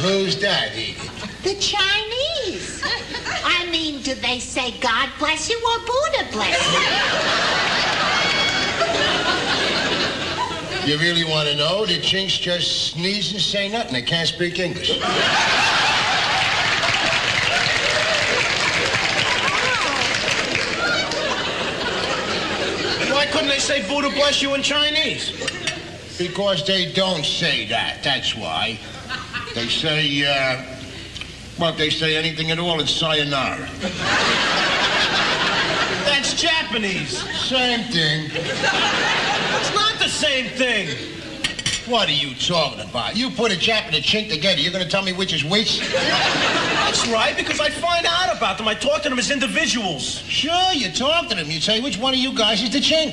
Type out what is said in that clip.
Who's that, Edith? The Chinese. I mean, do they say God bless you or Buddha bless you? You really want to know? The chinks just sneeze and say nothing. They can't speak English. Why couldn't they say Buddha bless you in Chinese? Because they don't say that, that's why. They say, uh, well, if they say anything at all, it's sayonara. That's Japanese. Same thing. It's not the same thing. What are you talking about? You put a Jap and a chink together, you're going to tell me which is which? That's right, because I find out about them. I talk to them as individuals. Sure, you talk to them. You say which one of you guys is the chink.